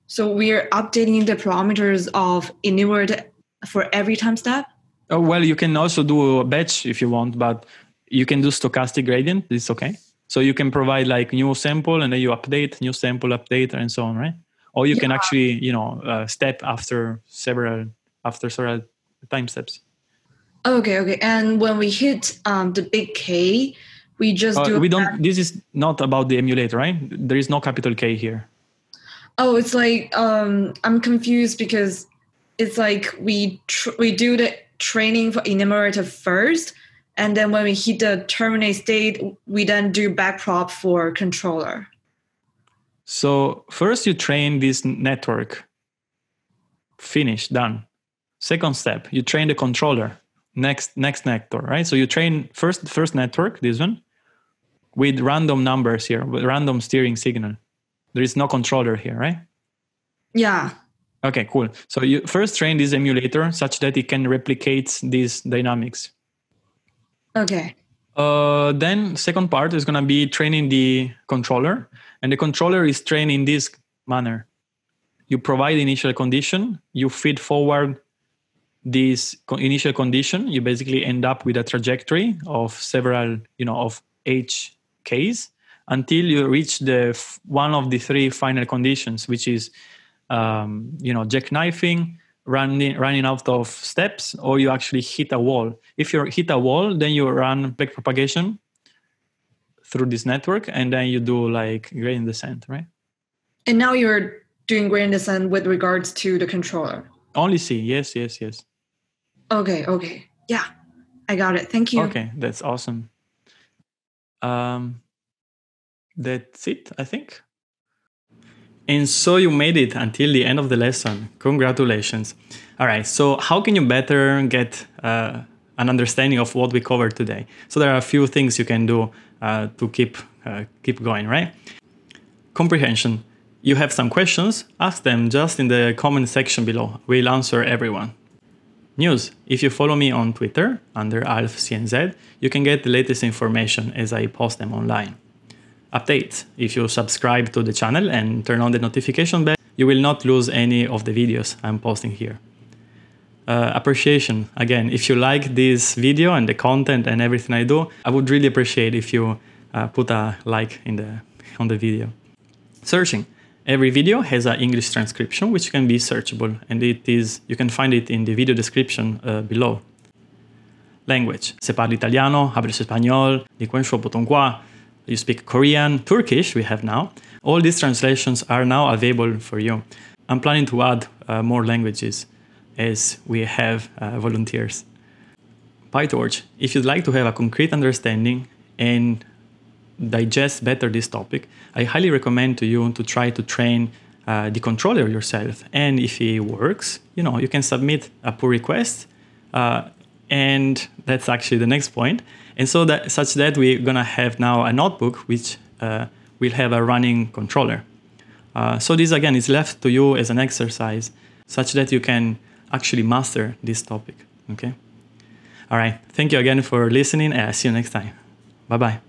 so we're updating the parameters of enumerate for every time step? Oh, well, you can also do a batch if you want, but you can do stochastic gradient. It's okay. So you can provide like new sample and then you update, new sample, update, and so on, right? Or you yeah. can actually, you know, uh, step after several after several time steps. Okay, okay. And when we hit um, the big K, we just uh, do. We don't. This is not about the emulator, right? There is no capital K here. Oh, it's like um, I'm confused because it's like we tr- we do the training for enumerator first, and then when we hit the terminate state, we then do backprop for controller. So first you train this network. Finish, done. Second step, you train the controller. Next next network, right? So you train first first network, this one, with random numbers here, with random steering signal there is no controller here, right? Yeah. Okay, cool. So you first train this emulator such that it can replicate these dynamics. Okay. Uh, then second part is gonna be training the controller, and the controller is trained in this manner. You provide initial condition, you feed forward this initial condition. You basically end up with a trajectory of several, you know, of h k's, until you reach the one of the three final conditions, which is um, you know jackknifing, running running out of steps, or you actually hit a wall. If you hit a wall, then you run back propagation through this network, and then you do like gradient descent, right? And now you're doing gradient descent with regards to the controller. Only C, yes, yes, yes. Okay, okay, yeah, I got it. Thank you. Okay, that's awesome. Um, that's it, I think. And so you made it until the end of the lesson. Congratulations. All right, so how can you better get uh, an understanding of what we covered today? So there are a few things you can do uh, to keep uh, keep going, right? Comprehension. You have some questions, ask them just in the comment section below. We'll answer everyone. News. If you follow me on Twitter under AlfCNZ, you can get the latest information as I post them online updates. If you subscribe to the channel and turn on the notification bell, you will not lose any of the videos I'm posting here. Uh, appreciation. Again, if you like this video and the content and everything I do, I would really appreciate if you uh, put a like in the on the video. Searching. Every video has an English transcription which can be searchable and it is you can find it in the video description uh, below. language. Se parli italiano, hablas español, di quensho potongwa, you speak Korean, Turkish, we have now. All these translations are now available for you. I'm planning to add uh, more languages as we have uh, volunteers. PyTorch, if you'd like to have a concrete understanding and digest better this topic, I highly recommend to you to try to train uh, the controller yourself. And if it works, you know, you can submit a pull request. Uh, and that's actually the next point. And so that such that we're gonna have now a notebook which uh, will have a running controller. Uh, so this again is left to you as an exercise, such that you can actually master this topic. Okay. All right. Thank you again for listening, and I'll see you next time. Bye bye.